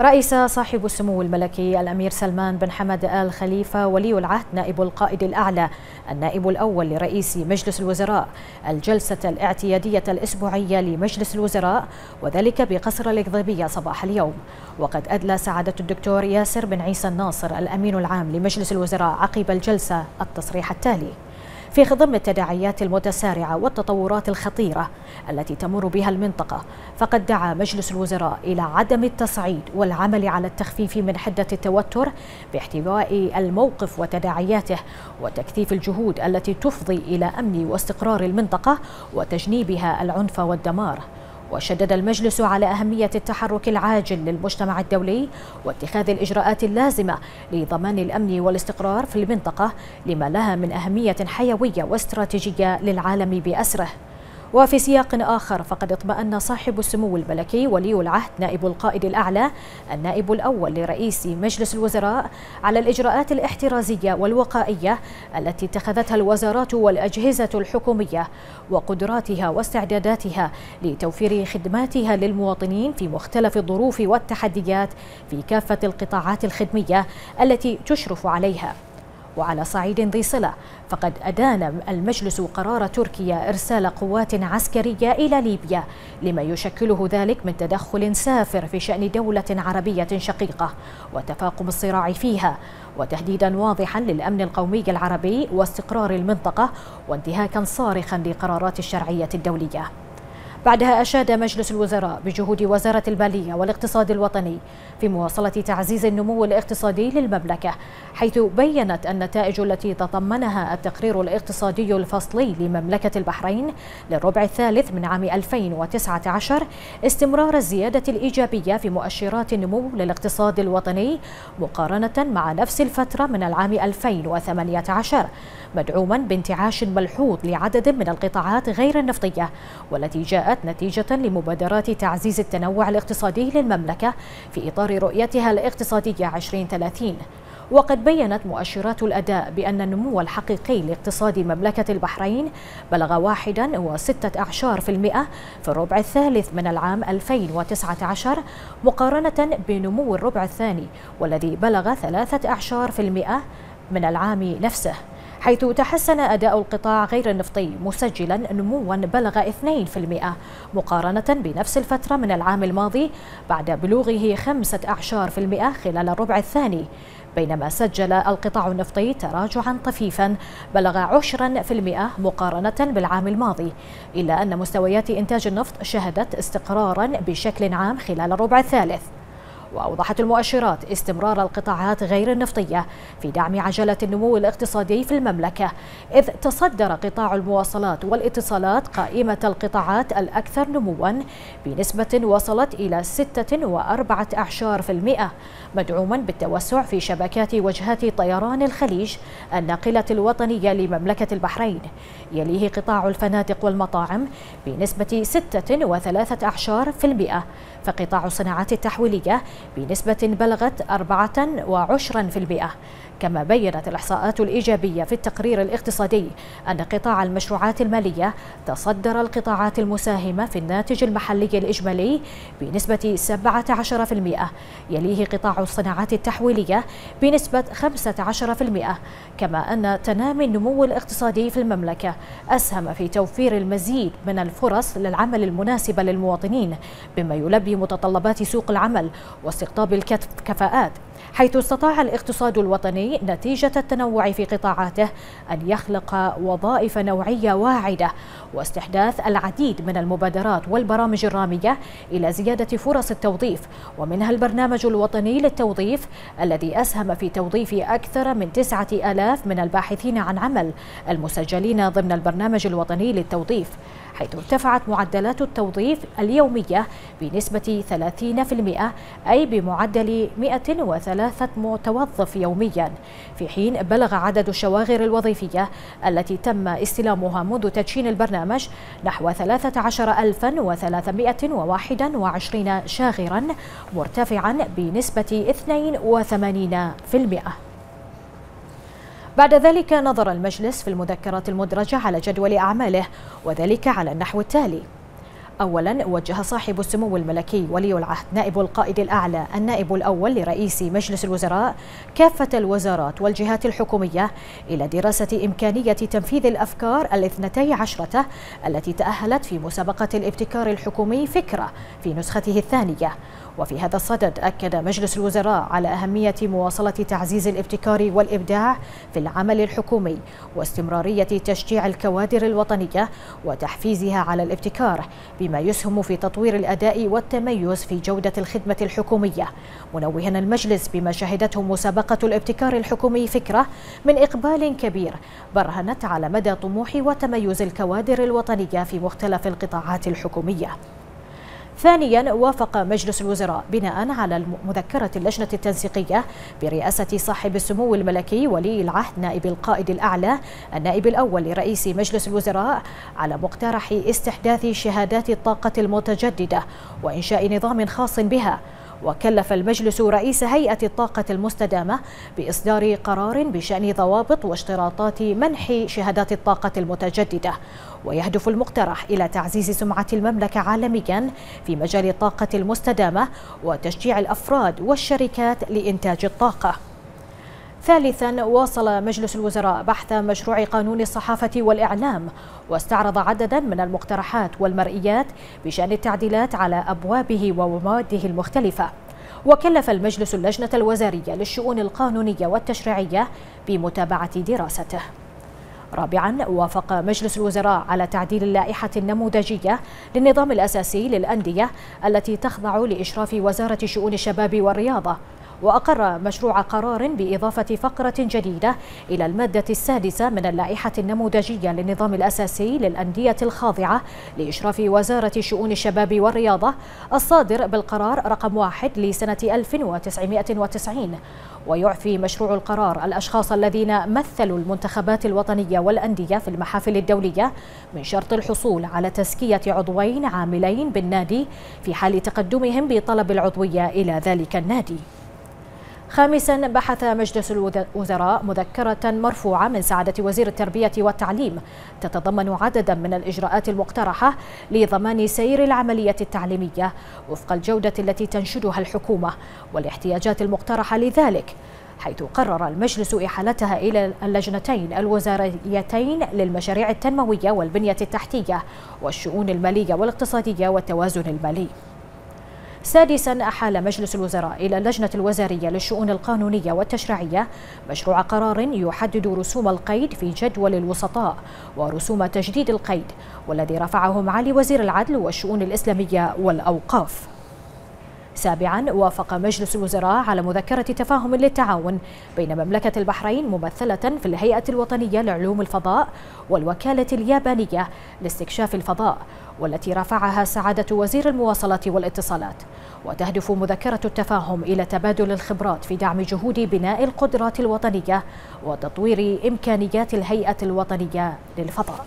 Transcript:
رئيس صاحب السمو الملكي الأمير سلمان بن حمد آل خليفة ولي العهد نائب القائد الأعلى النائب الأول لرئيس مجلس الوزراء الجلسة الاعتيادية الأسبوعية لمجلس الوزراء وذلك بقصر الإكذيبية صباح اليوم. وقد أدلى سعادة الدكتور ياسر بن عيسى الناصر الأمين العام لمجلس الوزراء عقب الجلسة التصريح التالي. في خضم التداعيات المتسارعة والتطورات الخطيرة التي تمر بها المنطقة فقد دعا مجلس الوزراء إلى عدم التصعيد والعمل على التخفيف من حدة التوتر باحتواء الموقف وتداعياته وتكثيف الجهود التي تفضي إلى أمن واستقرار المنطقة وتجنيبها العنف والدمار. وشدد المجلس على أهمية التحرك العاجل للمجتمع الدولي واتخاذ الإجراءات اللازمة لضمان الأمن والاستقرار في المنطقة لما لها من أهمية حيوية واستراتيجية للعالم بأسره. وفي سياق آخر فقد اطمأن صاحب السمو الملكي ولي العهد نائب القائد الأعلى النائب الأول لرئيس مجلس الوزراء على الإجراءات الاحترازية والوقائية التي اتخذتها الوزارات والأجهزة الحكومية وقدراتها واستعداداتها لتوفير خدماتها للمواطنين في مختلف الظروف والتحديات في كافة القطاعات الخدمية التي تشرف عليها. وعلى صعيد ذي صلة. فقد أدان المجلس قرار تركيا إرسال قوات عسكرية إلى ليبيا لما يشكله ذلك من تدخل سافر في شأن دولة عربية شقيقة وتفاقم الصراع فيها وتهديدا واضحا للأمن القومي العربي واستقرار المنطقة وانتهاكا صارخا لقرارات الشرعية الدولية. بعدها أشاد مجلس الوزراء بجهود وزارة المالية والاقتصاد الوطني في مواصلة تعزيز النمو الاقتصادي للمملكة حيث بينت النتائج التي تضمنها التقرير الاقتصادي الفصلي لمملكة البحرين للربع الثالث من عام 2019 استمرار الزيادة الإيجابية في مؤشرات النمو للاقتصاد الوطني مقارنة مع نفس الفترة من العام 2018 مدعوما بانتعاش ملحوظ لعدد من القطاعات غير النفطية والتي جاءت نتيجة لمبادرات تعزيز التنوع الاقتصادي للمملكة في إطار رؤيتها الاقتصادية 2030 وقد بينت مؤشرات الأداء بأن النمو الحقيقي لاقتصاد مملكة البحرين بلغ واحدا وستة أعشار في المئة في الربع الثالث من العام 2019 مقارنة بنمو الربع الثاني والذي بلغ ثلاثة أعشار في المئة من العام نفسه. حيث تحسن أداء القطاع غير النفطي مسجلا نموا بلغ 2% مقارنة بنفس الفترة من العام الماضي بعد بلوغه خمسة أعشار في المئة خلال الربع الثاني. بينما سجل القطاع النفطي تراجعا طفيفا بلغ عشرا في المئة مقارنة بالعام الماضي إلا أن مستويات إنتاج النفط شهدت استقرارا بشكل عام خلال الربع الثالث. وأوضحت المؤشرات استمرار القطاعات غير النفطية في دعم عجلة النمو الاقتصادي في المملكة إذ تصدر قطاع المواصلات والاتصالات قائمة القطاعات الأكثر نموا بنسبة وصلت إلى ستة وأربعة أعشار في المئة مدعوما بالتوسع في شبكات وجهات طيران الخليج الناقلة الوطنية لمملكة البحرين. يليه قطاع الفنادق والمطاعم بنسبة ستة وثلاثة أعشار في المئة فقطاع الصناعات التحويلية بنسبة بلغت أربعة وعشرا في المئة. كما بينت الإحصاءات الإيجابية في التقرير الاقتصادي أن قطاع المشروعات المالية تصدر القطاعات المساهمة في الناتج المحلي الإجمالي بنسبة 17% يليه قطاع الصناعات التحويلية بنسبة 15% كما أن تنامي النمو الاقتصادي في المملكة أسهم في توفير المزيد من الفرص للعمل المناسبة للمواطنين بما يلبي متطلبات سوق العمل واستقطاب الكفاءات حيث استطاع الاقتصاد الوطني نتيجة التنوع في قطاعاته أن يخلق وظائف نوعية واعدة واستحداث العديد من المبادرات والبرامج الرامية إلى زيادة فرص التوظيف ومنها البرنامج الوطني للتوظيف الذي أسهم في توظيف أكثر من تسعة آلاف من الباحثين عن عمل المسجلين ضمن البرنامج الوطني للتوظيف. حيث ارتفعت معدلات التوظيف اليومية بنسبة 30% أي بمعدل 103 متوظف يوميا. في حين بلغ عدد الشواغر الوظيفية التي تم استلامها منذ تدشين البرنامج نحو 13321 شاغرا مرتفعا بنسبة 82% بعد ذلك نظر المجلس في المذكرات المدرجة على جدول أعماله وذلك على النحو التالي. أولا وجه صاحب السمو الملكي ولي العهد نائب القائد الأعلى النائب الأول لرئيس مجلس الوزراء كافة الوزارات والجهات الحكومية إلى دراسة إمكانية تنفيذ الأفكار الاثنتي عشرة التي تأهلت في مسابقة الابتكار الحكومي فكرة في نسخته الثانية. وفي هذا الصدد أكد مجلس الوزراء على أهمية مواصلة تعزيز الابتكار والإبداع في العمل الحكومي واستمرارية تشجيع الكوادر الوطنية وتحفيزها على الابتكار بما يسهم في تطوير الأداء والتميز في جودة الخدمة الحكومية. منوها المجلس بما شهدته مسابقة الابتكار الحكومي فكرة من إقبال كبير برهنت على مدى طموح وتميز الكوادر الوطنية في مختلف القطاعات الحكومية. ثانيا وافق مجلس الوزراء بناء على مذكرة اللجنة التنسيقية برئاسة صاحب السمو الملكي ولي العهد نائب القائد الأعلى النائب الأول لرئيس مجلس الوزراء على مقترح استحداث شهادات الطاقة المتجددة وإنشاء نظام خاص بها. وكلف المجلس رئيس هيئة الطاقة المستدامة بإصدار قرار بشأن ضوابط واشتراطات منح شهادات الطاقة المتجددة. ويهدف المقترح إلى تعزيز سمعة المملكة عالميا في مجال الطاقة المستدامة وتشجيع الأفراد والشركات لإنتاج الطاقة. ثالثا واصل مجلس الوزراء بحث مشروع قانون الصحافة والإعلام واستعرض عددا من المقترحات والمرئيات بشأن التعديلات على أبوابه ومواده المختلفة. وكلف المجلس اللجنة الوزارية للشؤون القانونية والتشريعية بمتابعة دراسته. رابعا وافق مجلس الوزراء على تعديل اللائحة النموذجية للنظام الأساسي للأندية التي تخضع لإشراف وزارة شؤون الشباب والرياضة. وأقر مشروع قرار بإضافة فقرة جديدة إلى المادة السادسة من اللائحة النموذجية للنظام الأساسي للأندية الخاضعة لإشراف وزارة شؤون الشباب والرياضة الصادر بالقرار رقم واحد لسنة 1990 ويعفي مشروع القرار الأشخاص الذين مثلوا المنتخبات الوطنية والأندية في المحافل الدولية من شرط الحصول على تزكية عضوين عاملين بالنادي في حال تقدمهم بطلب العضوية إلى ذلك النادي. خامسا بحث مجلس الوزراء مذكرة مرفوعة من سعادة وزير التربية والتعليم. تتضمن عددا من الإجراءات المقترحة لضمان سير العملية التعليمية وفق الجودة التي تنشدها الحكومة والاحتياجات المقترحة لذلك حيث قرر المجلس إحالتها إلى اللجنتين الوزاريتين للمشاريع التنموية والبنية التحتية والشؤون المالية والاقتصادية والتوازن المالي. سادسا أحال مجلس الوزراء إلى اللجنة الوزارية للشؤون القانونية والتشريعية مشروع قرار يحدد رسوم القيد في جدول الوسطاء ورسوم تجديد القيد والذي رفعه معالي وزير العدل والشؤون الإسلامية والأوقاف. سابعا وافق مجلس الوزراء على مذكرة تفاهم للتعاون بين مملكة البحرين ممثلة في الهيئة الوطنية لعلوم الفضاء والوكالة اليابانية لاستكشاف الفضاء والتي رفعها سعادة وزير المواصلات والاتصالات. وتهدف مذكرة التفاهم إلى تبادل الخبرات في دعم جهود بناء القدرات الوطنية وتطوير إمكانيات الهيئة الوطنية للفضاء.